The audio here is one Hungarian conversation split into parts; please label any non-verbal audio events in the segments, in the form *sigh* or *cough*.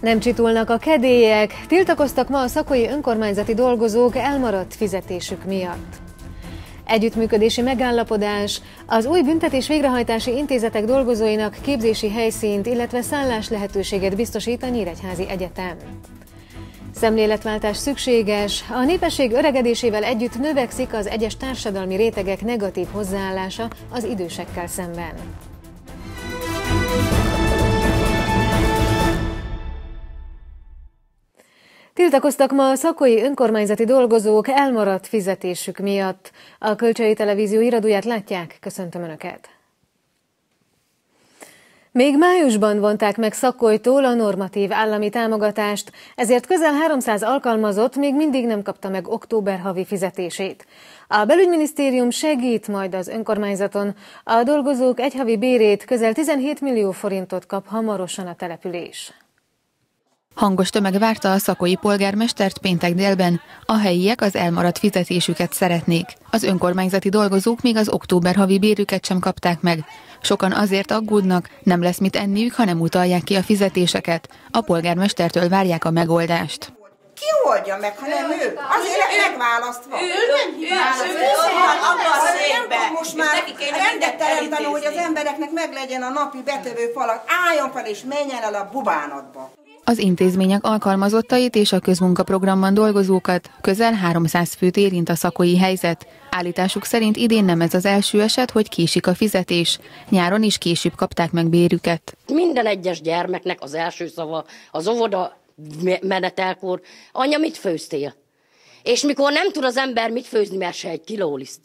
Nem csitulnak a kedélyek, tiltakoztak ma a szakoi önkormányzati dolgozók elmaradt fizetésük miatt. Együttműködési megállapodás, az új büntetés végrehajtási intézetek dolgozóinak képzési helyszínt, illetve szállás lehetőséget biztosít a Nyíregyházi Egyetem. Szemléletváltás szükséges, a népesség öregedésével együtt növekszik az egyes társadalmi rétegek negatív hozzáállása az idősekkel szemben. Tiltakoztak ma a szakoi önkormányzati dolgozók elmaradt fizetésük miatt. A Kölcsei Televízió iradóját látják, köszöntöm Önöket! Még májusban vonták meg Szakolytól a normatív állami támogatást, ezért közel 300 alkalmazott még mindig nem kapta meg október havi fizetését. A belügyminisztérium segít majd az önkormányzaton. A dolgozók egyhavi bérét közel 17 millió forintot kap hamarosan a település. Hangos tömeg várta a szakói polgármestert péntek délben, a helyiek az elmaradt fizetésüket szeretnék. Az önkormányzati dolgozók még az október havi bérüket sem kapták meg. Sokan azért aggódnak, nem lesz mit enniük, ha nem utalják ki a fizetéseket. A polgármestertől várják a megoldást. Ki oldja meg, ha nem ő? Azért megválasztva. Ő nem hibás, Most már rendet teremteni, hogy az embereknek meglegyen a napi betevő falak. Álljon fel és menjen el a bubánatba. Az intézmények alkalmazottait és a közmunkaprogramban dolgozókat közel 300 főt érint a szakoi helyzet. Állításuk szerint idén nem ez az első eset, hogy késik a fizetés. Nyáron is később kapták meg bérüket. Minden egyes gyermeknek az első szava az óvoda menetelkor, anya, mit főztél? És mikor nem tud az ember mit főzni, mert se egy kilóliszt,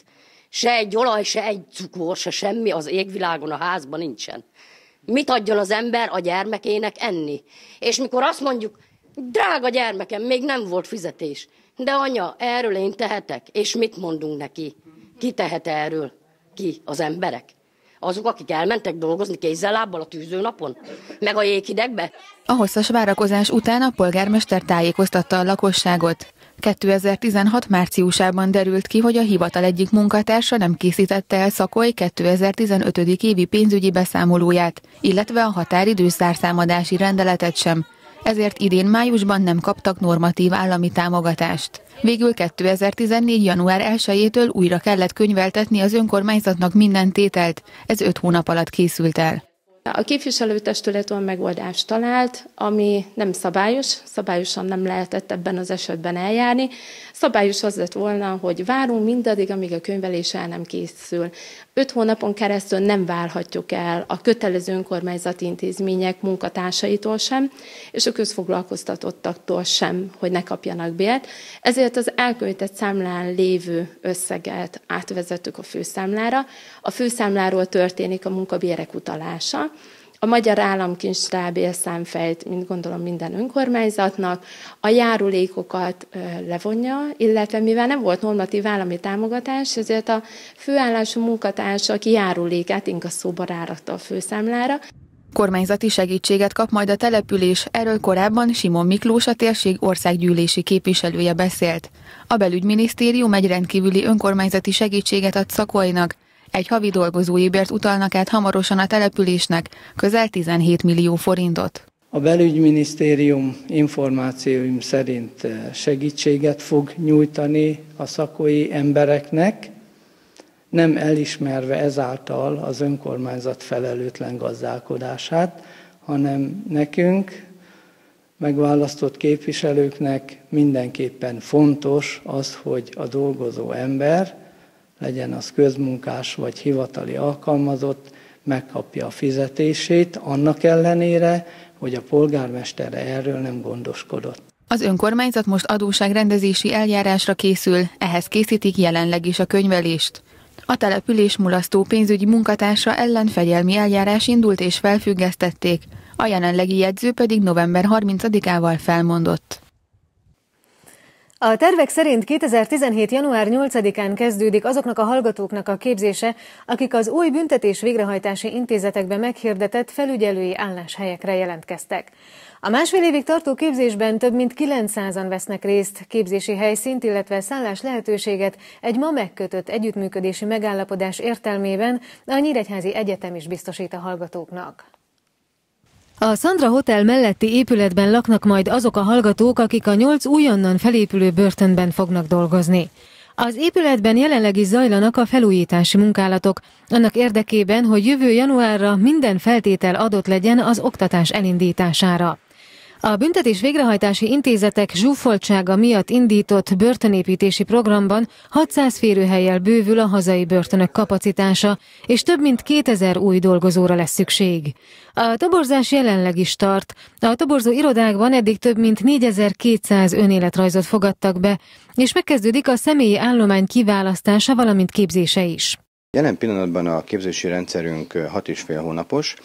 se egy olaj, se egy cukor, se semmi az égvilágon a házban nincsen mit adjon az ember a gyermekének enni. És mikor azt mondjuk, drága gyermekem, még nem volt fizetés, de anya, erről én tehetek, és mit mondunk neki? Ki tehet erről? Ki? Az emberek? Azok, akik elmentek dolgozni kézzel-lábbal a tűzőnapon? Meg a jéghidegbe? A hosszas várakozás után a polgármester tájékoztatta a lakosságot. 2016 márciusában derült ki, hogy a hivatal egyik munkatársa nem készítette el Szakoly 2015. évi pénzügyi beszámolóját, illetve a határidő zárszámadási rendeletet sem, ezért idén májusban nem kaptak normatív állami támogatást. Végül 2014. január 1-től újra kellett könyveltetni az önkormányzatnak minden tételt, ez öt hónap alatt készült el. A képviselőtestület olyan megoldást talált, ami nem szabályos, szabályosan nem lehetett ebben az esetben eljárni. Szabályos az lett volna, hogy várunk mindaddig, amíg a könyvelés el nem készül. Öt hónapon keresztül nem várhatjuk el a kötelező önkormányzati intézmények munkatársaitól sem, és a közfoglalkoztatottaktól sem, hogy ne kapjanak bért. Ezért az elköltett számlán lévő összeget átvezettük a főszámlára. A főszámláról történik a munkabérek utalása, a Magyar Államkincstár bérszámfejt, mint gondolom minden önkormányzatnak, a járulékokat levonja, illetve mivel nem volt normatív állami támogatás, ezért a főállású munkatársak járulékát inkasszóba rárakta a főszámlára. Kormányzati segítséget kap majd a település, erről korábban Simon Miklós a térség országgyűlési képviselője beszélt. A belügyminisztérium egy rendkívüli önkormányzati segítséget ad Szakolynak, egy havi dolgozói bért utalnak át hamarosan a településnek, közel 17 millió forintot. A belügyminisztérium információim szerint eh, segítséget fog nyújtani a szakói embereknek, nem elismerve ezáltal az önkormányzat felelőtlen gazdálkodását, hanem nekünk, megválasztott képviselőknek mindenképpen fontos az, hogy a dolgozó ember legyen az közmunkás vagy hivatali alkalmazott, megkapja a fizetését, annak ellenére, hogy a polgármester erről nem gondoskodott. Az önkormányzat most adóságrendezési eljárásra készül, ehhez készítik jelenleg is a könyvelést. A település mulasztó pénzügyi munkatársa ellen fegyelmi eljárás indult és felfüggesztették, a jelenlegi jegyző pedig november 30-ával felmondott. A tervek szerint 2017. január 8-án kezdődik azoknak a hallgatóknak a képzése, akik az új büntetés végrehajtási intézetekben meghirdetett felügyelői álláshelyekre jelentkeztek. A másfél évig tartó képzésben több mint 900-an vesznek részt, képzési helyszínt, illetve szállás lehetőséget egy ma megkötött együttműködési megállapodás értelmében a Nyíregyházi Egyetem is biztosít a hallgatóknak. A Sandra Hotel melletti épületben laknak majd azok a hallgatók, akik a nyolc újonnan felépülő börtönben fognak dolgozni. Az épületben jelenleg is zajlanak a felújítási munkálatok, annak érdekében, hogy jövő januárra minden feltétel adott legyen az oktatás elindítására. A büntetés végrehajtási intézetek zsúfoltsága miatt indított börtönépítési programban 600 férőhelyel bővül a hazai börtönök kapacitása, és több mint 2000 új dolgozóra lesz szükség. A toborzás jelenleg is tart. A toborzó irodákban eddig több mint 4200 önéletrajzot fogadtak be, és megkezdődik a személyi állomány kiválasztása, valamint képzése is. Jelen pillanatban a képzési rendszerünk 6 és fél hónapos,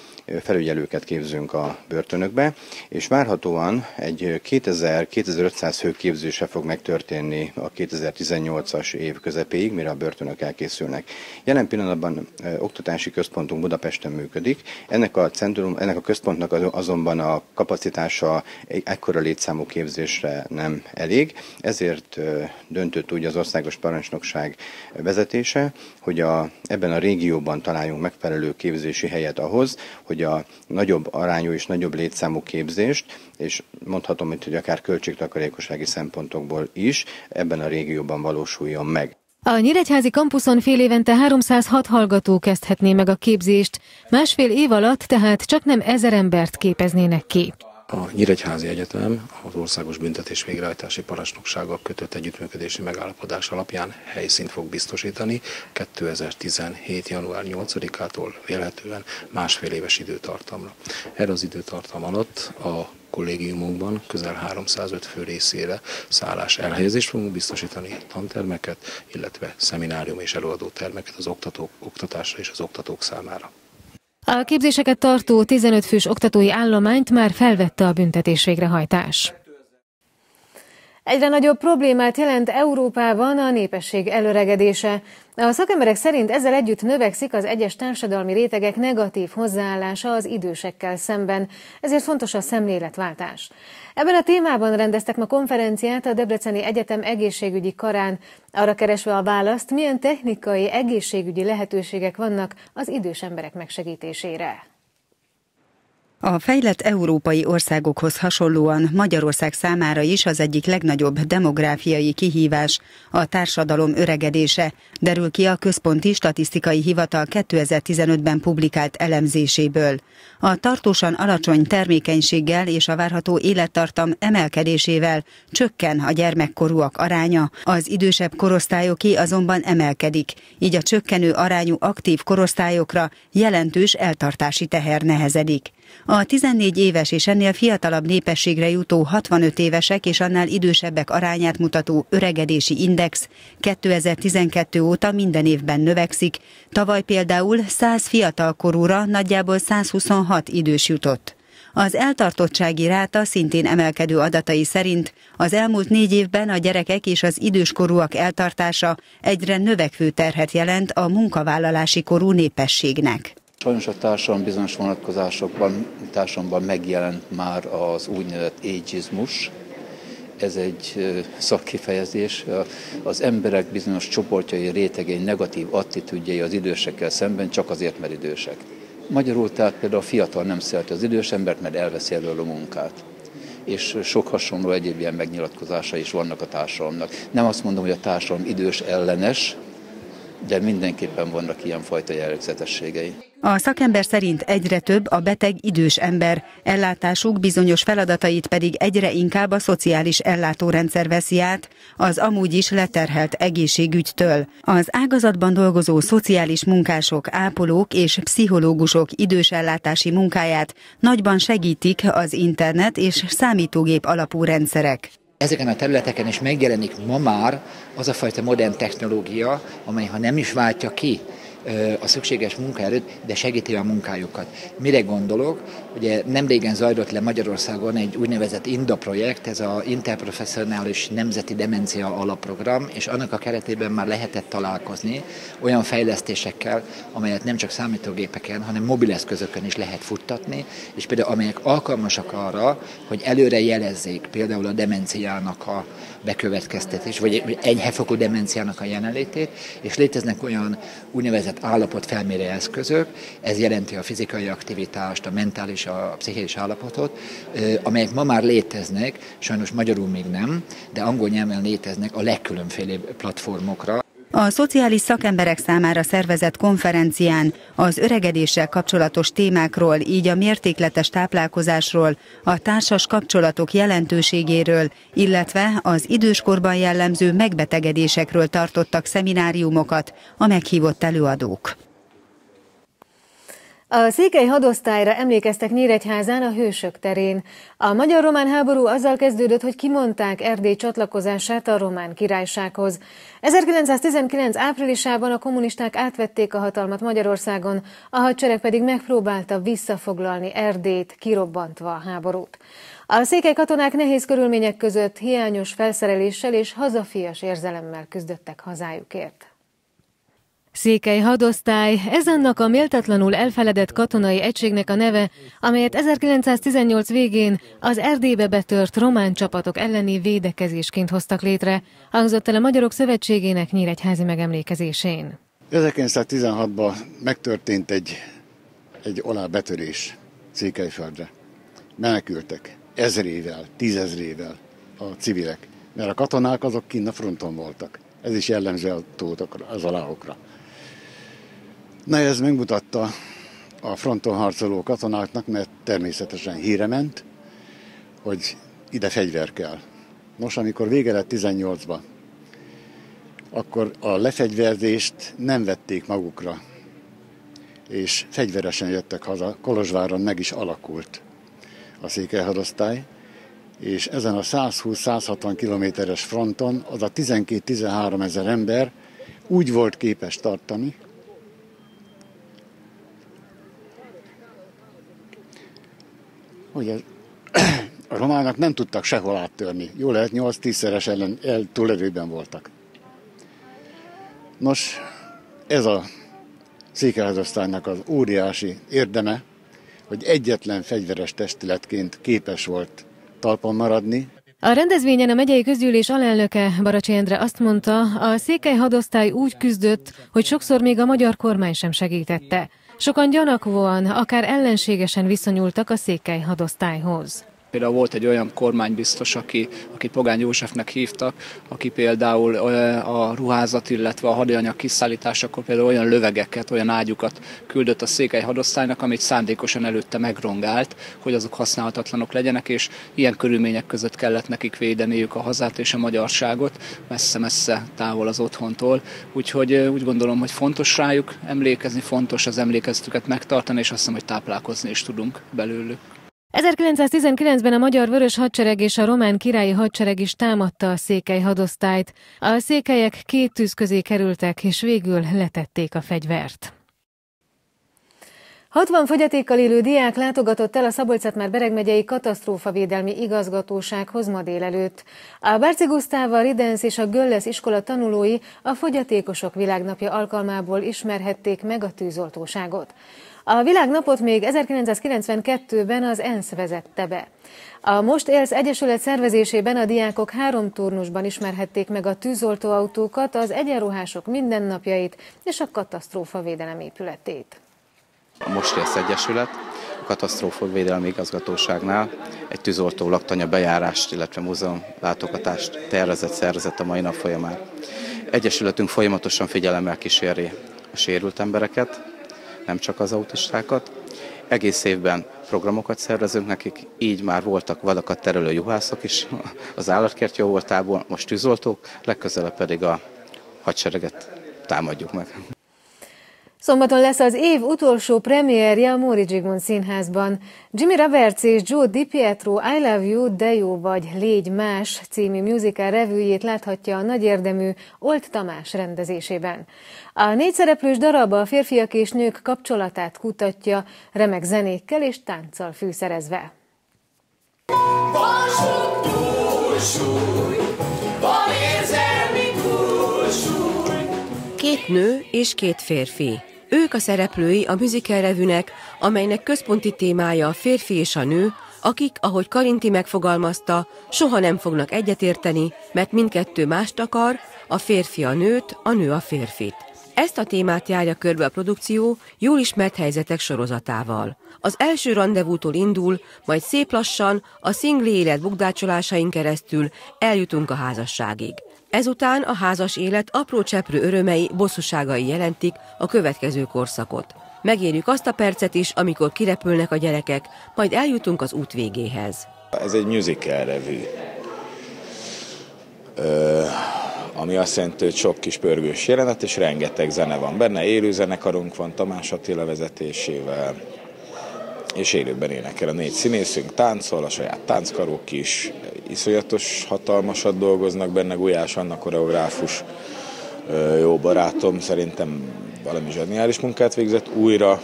felügyelőket képzünk a börtönökbe, és várhatóan egy 2000-2500 fő képzése fog megtörténni a 2018-as év közepéig, mire a börtönök elkészülnek. Jelen pillanatban oktatási központunk Budapesten működik. Ennek a, centrum, ennek a központnak azonban a kapacitása ekkora létszámú képzésre nem elég, ezért döntött úgy az országos parancsnokság vezetése, hogy a, ebben a régióban találjunk megfelelő képzési helyet ahhoz, hogy a nagyobb arányú és nagyobb létszámú képzést, és mondhatom itt, hogy akár költségtakarékossági szempontokból is ebben a régióban valósuljon meg. A Nyíregyházi kampuszon fél évente 306 hallgató kezdhetné meg a képzést, másfél év alatt tehát csak nem ezer embert képeznének ki. A Nyíregyházi Egyetem az Országos Büntetés Végrehajtási Parancsnoksággal kötött együttműködési megállapodás alapján helyszínt fog biztosítani 2017. január 8-ától vélhetően másfél éves időtartamra. Erre az időtartam alatt a kollégiumunkban közel 305 fő részére szállás elhelyezést fogunk biztosítani, tantermeket, illetve szeminárium és előadó termeket az oktatók oktatásra és az oktatók számára. A képzéseket tartó 15 fős oktatói állományt már felvette a büntetés végrehajtás. Egyre nagyobb problémát jelent Európában a népesség előregedése. A szakemberek szerint ezzel együtt növekszik az egyes társadalmi rétegek negatív hozzáállása az idősekkel szemben, ezért fontos a szemléletváltás. Ebben a témában rendeztek ma konferenciát a Debreceni Egyetem egészségügyi karán, arra keresve a választ, milyen technikai egészségügyi lehetőségek vannak az idős emberek megsegítésére. A fejlett európai országokhoz hasonlóan Magyarország számára is az egyik legnagyobb demográfiai kihívás a társadalom öregedése, derül ki a Központi Statisztikai Hivatal 2015-ben publikált elemzéséből. A tartósan alacsony termékenységgel és a várható élettartam emelkedésével csökken a gyermekkorúak aránya, az idősebb korosztályoké azonban emelkedik, így a csökkenő arányú aktív korosztályokra jelentős eltartási teher nehezedik. A 14 éves és ennél fiatalabb népességre jutó 65 évesek és annál idősebbek arányát mutató öregedési index 2012 óta minden évben növekszik, tavaly például 100 fiatalkorúra nagyjából 126 idős jutott. Az eltartottsági ráta szintén emelkedő adatai szerint az elmúlt négy évben a gyerekek és az időskorúak eltartása egyre növekvő terhet jelent a munkavállalási korú népességnek. Sajnos a társadalom bizonyos vonatkozásokban, társadalomban megjelent már az úgynevezett ageizmus. Ez egy szakkifejezés. Az emberek bizonyos csoportjai, rétegei, negatív attitűdjei az idősekkel szemben csak azért, mert idősek. Magyarul tehát például a fiatal nem szereti az idős embert, mert elveszi elől a munkát és sok hasonló egyéb ilyen megnyilatkozása is vannak a társadalomnak. Nem azt mondom, hogy a társadalom idős ellenes, de mindenképpen vannak ilyenfajta jellegzetességei. A szakember szerint egyre több a beteg idős ember, ellátásuk bizonyos feladatait pedig egyre inkább a szociális ellátórendszer veszi át, az amúgy is leterhelt egészségügytől. Az ágazatban dolgozó szociális munkások, ápolók és pszichológusok idős ellátási munkáját nagyban segítik az internet és számítógép alapú rendszerek ezeken a területeken is megjelenik ma már az a fajta modern technológia, amely ha nem is váltja ki a szükséges munkaerőt, de segíti a munkájukat. Mire gondolok? Ugye nem régen zajlott le Magyarországon egy úgynevezett INDA projekt, ez a Interprofessionális Nemzeti Demencia Alapprogram, és annak a keretében már lehetett találkozni olyan fejlesztésekkel, amelyet nem csak számítógépeken, hanem mobileszközökön is lehet futtatni, és például amelyek alkalmasak arra, hogy előre jelezzék például a demenciának a bekövetkeztetés, vagy enyhefokú demenciának a jelenlétét, és léteznek olyan úgynevezett úgynevezett állapot felmérő eszközök, ez jelenti a fizikai aktivitást, a mentális, a pszichés állapotot, amelyek ma már léteznek, sajnos magyarul még nem, de angol nyelven léteznek a legkülönfélébb platformokra. A szociális szakemberek számára szervezett konferencián az öregedéssel kapcsolatos témákról, így a mértékletes táplálkozásról, a társas kapcsolatok jelentőségéről, illetve az időskorban jellemző megbetegedésekről tartottak szemináriumokat a meghívott előadók. A székely hadosztályra emlékeztek Nyíregyházán a Hősök terén. A magyar-román háború azzal kezdődött, hogy kimondták Erdély csatlakozását a román királysághoz. 1919 áprilisában a kommunisták átvették a hatalmat Magyarországon, a hadsereg pedig megpróbálta visszafoglalni Erdélyt, kirobbantva a háborút. A székely katonák nehéz körülmények között hiányos felszereléssel és hazafias érzelemmel küzdöttek hazájukért. Székely hadosztály, ez annak a méltatlanul elfeledett katonai egységnek a neve, amelyet 1918 végén az Erdélybe betört román csapatok elleni védekezésként hoztak létre, hangzott el a Magyarok Szövetségének nyíregyházi megemlékezésén. 1916-ban megtörtént egy, egy betörés Székelyföldre. Menekültek ezrével, tízezrével a civilek, mert a katonák azok kinn a fronton voltak. Ez is jellemző a az aláokra. Na ez megmutatta a fronton harcoló katonáknak, mert természetesen híre ment, hogy ide fegyver kell. Nos, amikor vége lett 18-ba, akkor a lefegyverzést nem vették magukra, és fegyveresen jöttek haza. Kolozsváron meg is alakult a székelyhadosztály, és ezen a 120-160 kilométeres fronton az a 12-13 ezer ember úgy volt képes tartani, hogy *clears throat* a románok nem tudtak sehol áttörni. Jó lehet, 8-10-szeres ellen el túlerőben voltak. Nos, ez a székelyhazosztálynak az óriási érdeme, hogy egyetlen fegyveres testületként képes volt talpon maradni. A rendezvényen a megyei közgyűlés alelnöke Baracsi Endre azt mondta, a székely hadosztály úgy küzdött, hogy sokszor még a magyar kormány sem segítette. Sokan gyanakvóan, akár ellenségesen viszonyultak a székely hadosztályhoz. Például volt egy olyan kormánybiztos, aki, aki Pogány Józsefnek hívtak, aki például a ruházat, illetve a hadianyag kiszállításakor például olyan lövegeket, olyan ágyukat küldött a székely hadosztálynak, amit szándékosan előtte megrongált, hogy azok használhatatlanok legyenek, és ilyen körülmények között kellett nekik védeniük a hazát és a magyarságot, messze-messze távol az otthontól. Úgyhogy úgy gondolom, hogy fontos rájuk emlékezni, fontos az emlékezetüket megtartani, és azt hiszem, hogy táplálkozni is tudunk belőlük. 1919-ben a Magyar Vörös Hadsereg és a Román Királyi Hadsereg is támadta a székely hadosztályt. A székelyek két tűz közé kerültek, és végül letették a fegyvert. 60 fogyatékkal élő diák látogatott el a szabolcs már Bereg megyei katasztrófavédelmi igazgatósághoz ma délelőtt. A Bárci Gusztáva, Ridens és a Göllesz iskola tanulói a Fogyatékosok Világnapja alkalmából ismerhették meg a tűzoltóságot. A világnapot még 1992-ben az ENSZ vezette be. A Most Élsz Egyesület szervezésében a diákok három turnusban ismerhették meg a tűzoltóautókat, az egyenruhások mindennapjait és a katasztrófa védelem épületét. A Most Élsz Egyesület a katasztrófa védelmi igazgatóságnál egy tűzoltó laktanya bejárást, illetve múzeum látogatást tervezett, szervezett a mai nap folyamán. Egyesületünk folyamatosan figyelemmel kíséri a sérült embereket, nem csak az autistákat. Egész évben programokat szervezünk nekik, így már voltak vadakat terelő juhászok is *laughs* az állatkert jó voltából, most tűzoltók, legközelebb pedig a hadsereget támadjuk meg. Szombaton lesz az év utolsó premierje a Móri Zsigmond Színházban. Jimmy Roberts és Joe DiPietro I Love You, De Jó Vagy, Légy Más című musical revűjét láthatja a nagyérdemű Olt Tamás rendezésében. A négy szereplős darab a férfiak és nők kapcsolatát kutatja, remek zenékkel és tánccal fűszerezve. Két nő és két férfi. Ők a szereplői a musical revűnek, amelynek központi témája a férfi és a nő, akik, ahogy Karinti megfogalmazta, soha nem fognak egyetérteni, mert mindkettő mást akar, a férfi a nőt, a nő a férfit. Ezt a témát járja körbe a produkció jól ismert helyzetek sorozatával. Az első rendezvútól indul, majd szép lassan a szingli élet bukdácsolásain keresztül eljutunk a házasságig. Ezután a házas élet apró cseprő örömei, bosszúságai jelentik a következő korszakot. Megérjük azt a percet is, amikor kirepülnek a gyerekek, majd eljutunk az út végéhez. Ez egy musical revű. Ami azt jelenti, hogy sok kis pörgős jelenet, és rengeteg zene van benne. Élő zenekarunk van Tamás Attila vezetésével, és élőben énekel a négy színészünk, táncol, a saját tánckarók is, iszonyatos hatalmasat dolgoznak benne, Gulyás Anna koreográfus, jó barátom, szerintem valami zseniális munkát végzett újra,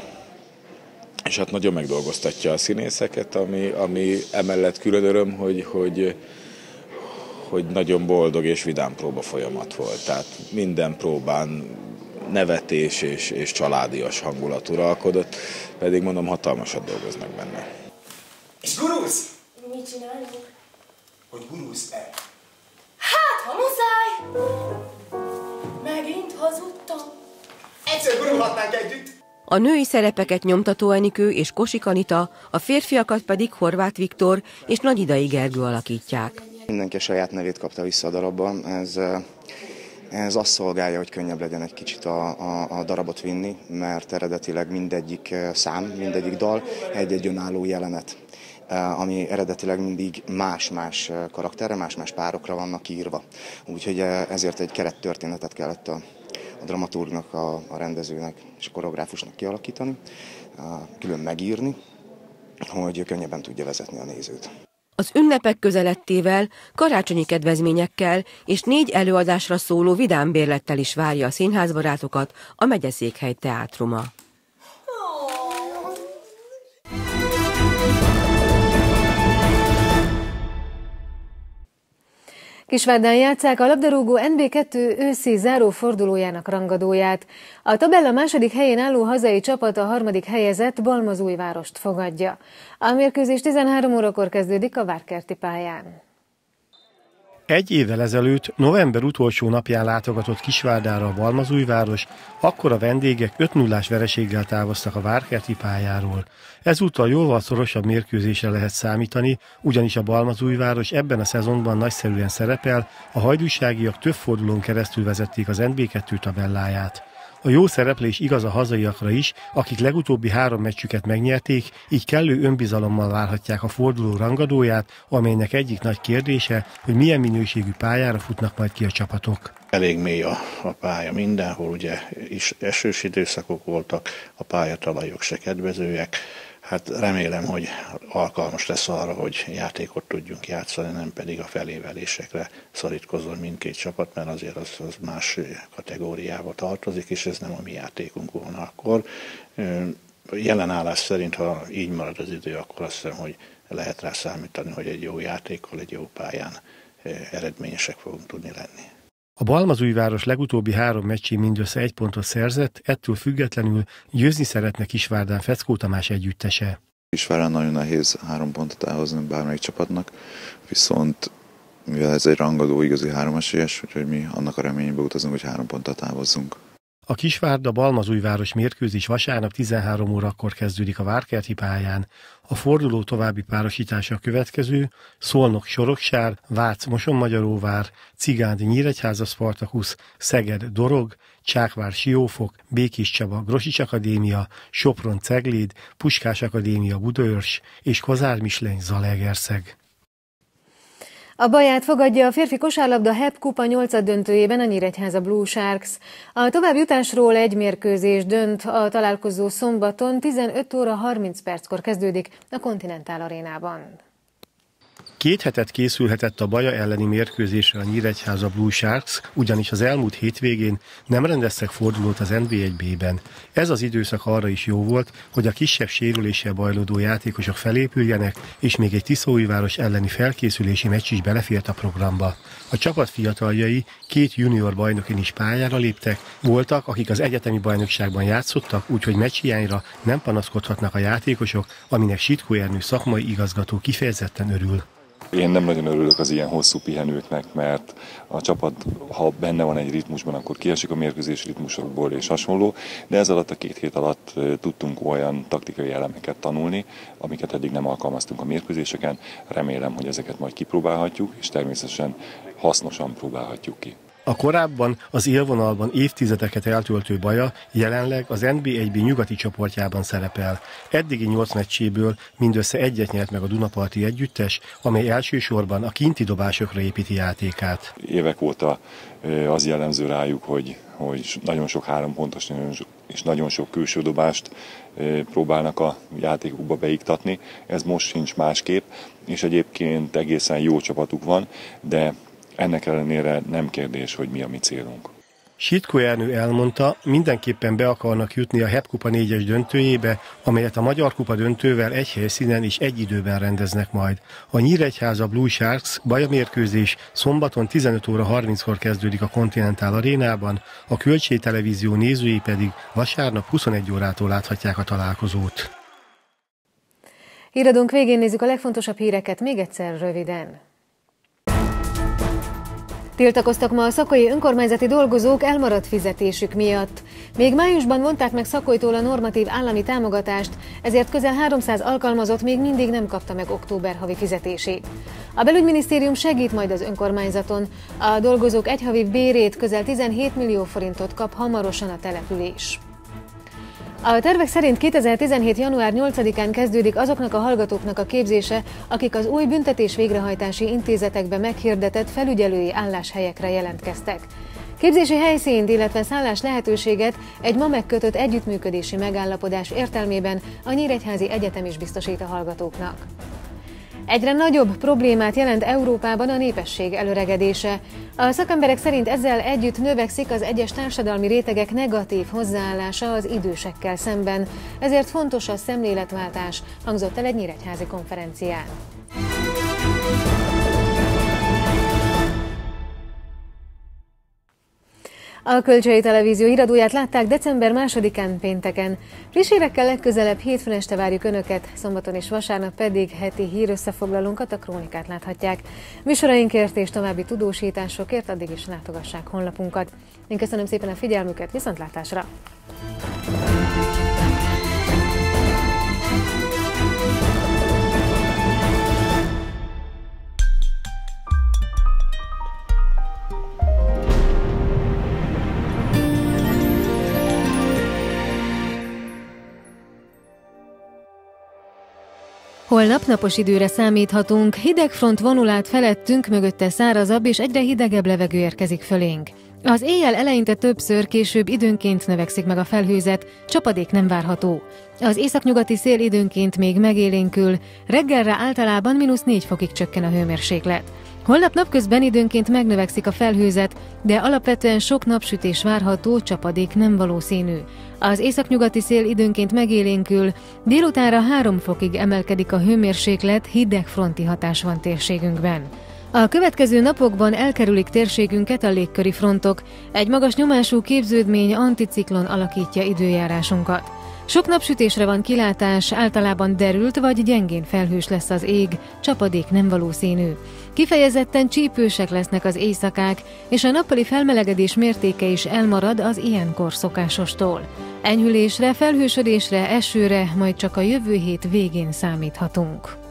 és hát nagyon megdolgoztatja a színészeket, ami, ami emellett külön öröm, hogy, hogy, hogy nagyon boldog és vidám próba folyamat volt. Tehát minden próbán nevetés és, és családias hangulat uralkodott, pedig mondom, hatalmasat dolgoznak benne. És gurulsz? Mit csinálunk? Hogy gurulsz-e? Hát, ha muszáj! Megint hazudtam. Egyszer gurulhatnánk együtt. A női szerepeket nyomtató Enikő és Kosik Anita, a férfiakat pedig Horváth Viktor és Nagyidai Gergő alakítják. Mindenki a saját nevét kapta vissza a darabban. Ez, ez azt szolgálja, hogy könnyebb legyen egy kicsit a, a, a darabot vinni, mert eredetileg mindegyik szám, mindegyik dal egy-egy önálló jelenet ami eredetileg mindig más-más karakterre, más-más párokra vannak írva. Úgyhogy ezért egy kerettörténetet kellett a, a dramaturgnak, a, a rendezőnek és a koreográfusnak kialakítani, külön megírni, hogy könnyebben tudja vezetni a nézőt. Az ünnepek közelettével, karácsonyi kedvezményekkel és négy előadásra szóló vidámbérlettel is várja a színházbarátokat a megyeszékhely teátruma. Kisvárdán játszák a labdarúgó NB2 őszi záró fordulójának rangadóját. A tabella második helyén álló hazai csapat a harmadik helyezett Balmazújvárost fogadja. A mérkőzés 13 órakor kezdődik a Várkerti pályán. Egy évvel ezelőtt, november utolsó napján látogatott Kisvárdára a Balmazújváros, akkor a vendégek 5 0 vereséggel távoztak a Várkerti pályáról. Ezúttal jóval szorosabb mérkőzésre lehet számítani, ugyanis a Balmazújváros ebben a szezonban nagyszerűen szerepel, a hajdúságiak több fordulón keresztül vezették az NB2 tabelláját. A jó szereplés igaz a hazaiakra is, akik legutóbbi három meccsüket megnyerték, így kellő önbizalommal várhatják a forduló rangadóját, amelynek egyik nagy kérdése, hogy milyen minőségű pályára futnak majd ki a csapatok. Elég mély a, a pálya mindenhol, ugye is esős időszakok voltak, a pályatalajok se kedvezőek, Hát remélem, hogy alkalmas lesz arra, hogy játékot tudjunk játszani, nem pedig a felévelésekre szorítkozol mindkét csapat, mert azért az, az más kategóriába tartozik, és ez nem a mi játékunk volna akkor. Jelen állás szerint, ha így marad az idő, akkor azt hiszem, hogy lehet rá számítani, hogy egy jó játékkal, egy jó pályán eredményesek fogunk tudni lenni. A Balmazújváros legutóbbi három meccsén mindössze egy pontot szerzett, ettől függetlenül győzni szeretne Kisvárdán Feckó Tamás együttese. Kisvárdán nagyon nehéz három pontot elhozni bármelyik csapatnak, viszont mivel ez egy rangadó igazi háromesélyes, úgyhogy mi annak a reményébe utazunk, hogy három pontot távozzunk. A Kisvárda Balmazújváros mérkőzés vasárnap 13 órakor kezdődik a Várkerti pályán. A forduló további párosítása a következő, Szolnok Soroksár, Vác Mosonmagyaróvár, Cigánd Nyíregyháza Spartakusz, Szeged Dorog, Csákvár Siófok, Békés Csaba Grosics Akadémia, Sopron Cegléd, Puskás Akadémia Budaörs és Kozár Misleny Zalegerszeg. A baját fogadja a férfi kosárlabda HEP kupa 8 döntőjében a Nyíregyháza Blue Sharks. A tovább jutásról egy mérkőzés dönt, a találkozó szombaton 15 óra 30 perckor kezdődik a Continental arénában. Két hetet készülhetett a Baja elleni mérkőzésre a Nyíregyháza Blue Sharks, ugyanis az elmúlt hétvégén nem rendeztek fordulót az NB1B-ben. Ez az időszak arra is jó volt, hogy a kisebb sérüléssel bajlódó játékosok felépüljenek, és még egy Tiszóújváros elleni felkészülési meccs is belefért a programba. A csapat fiataljai két junior bajnokin is pályára léptek, voltak, akik az egyetemi bajnokságban játszottak, úgyhogy meccshiányra nem panaszkodhatnak a játékosok, aminek Sitkó Ernő szakmai igazgató kifejezetten örül. Én nem nagyon örülök az ilyen hosszú pihenőknek, mert a csapat, ha benne van egy ritmusban, akkor kiesik a mérkőzés ritmusokból és hasonló, de ez alatt a két hét alatt tudtunk olyan taktikai elemeket tanulni, amiket eddig nem alkalmaztunk a mérkőzéseken. Remélem, hogy ezeket majd kipróbálhatjuk, és természetesen hasznosan próbálhatjuk ki. A korábban az élvonalban évtizedeket eltöltő Baja jelenleg az NB1B nyugati csoportjában szerepel. Eddigi nyolc meccséből mindössze egyet nyert meg a Dunaparti együttes, amely elsősorban a kinti dobásokra építi játékát. Évek óta az jellemző rájuk, hogy, hogy nagyon sok három pontos és nagyon sok külső dobást próbálnak a játékukba beiktatni. Ez most sincs másképp, és egyébként egészen jó csapatuk van, de ennek ellenére nem kérdés, hogy mi a mi célunk. Sitko Ernő elmondta, mindenképpen be akarnak jutni a HEP Kupa 4-es döntőjébe, amelyet a Magyar Kupa döntővel egy helyszínen és egy időben rendeznek majd. A Nyíregyháza Blue Sharks bajamérkőzés szombaton 15 óra 30-kor kezdődik a Continental arénában, a Kölcsé Televízió nézői pedig vasárnap 21 órától láthatják a találkozót. Híradónk végén nézzük a legfontosabb híreket még egyszer röviden. Tiltakoztak ma a szakai önkormányzati dolgozók elmaradt fizetésük miatt. Még májusban vonták meg szakolytól a normatív állami támogatást, ezért közel 300 alkalmazott még mindig nem kapta meg október havi fizetését. A belügyminisztérium segít majd az önkormányzaton. A dolgozók egyhavi bérét közel 17 millió forintot kap hamarosan a település. A tervek szerint 2017. január 8-án kezdődik azoknak a hallgatóknak a képzése, akik az új büntetés végrehajtási intézetekbe meghirdetett felügyelői álláshelyekre jelentkeztek. Képzési helyszínt, illetve szállás lehetőséget egy ma megkötött együttműködési megállapodás értelmében a Nyíregyházi Egyetem is biztosít a hallgatóknak. Egyre nagyobb problémát jelent Európában a népesség előregedése. A szakemberek szerint ezzel együtt növekszik az egyes társadalmi rétegek negatív hozzáállása az idősekkel szemben, ezért fontos a szemléletváltás, hangzott el egy nyíregyházi konferencián. A Kölcsei Televízió híradóját látták december másodikán pénteken. Friss hírekkel legközelebb hétfőn este várjuk Önöket, szombaton és vasárnap pedig heti hírösszefoglalónkat, a krónikát láthatják. Műsorainkért és további tudósításokért addig is látogassák honlapunkat. Én köszönöm szépen a figyelmüket, viszontlátásra! Holnap napos időre számíthatunk, hidegfront vonulát felettünk, mögötte szárazabb és egyre hidegebb levegő érkezik fölénk. Az éjjel eleinte többször, később időnként növekszik meg a felhőzet, csapadék nem várható. Az északnyugati szél időnként még megélénkül, reggelre általában mínusz 4 fokig csökken a hőmérséklet. Holnap napközben időnként megnövekszik a felhőzet, de alapvetően sok napsütés várható, csapadék nem valószínű. Az északnyugati szél időnként megélénkül, délutánra 3 fokig emelkedik a hőmérséklet, hideg fronti hatás van térségünkben. A következő napokban elkerülik térségünket a légköri frontok, egy magas nyomású képződmény anticiklon alakítja időjárásunkat. Sok napsütésre van kilátás, általában derült vagy gyengén felhős lesz az ég, csapadék nem valószínű. Kifejezetten csípősek lesznek az éjszakák, és a nappali felmelegedés mértéke is elmarad az ilyenkor szokásostól. Enyhülésre, felhősödésre, esőre majd csak a jövő hét végén számíthatunk.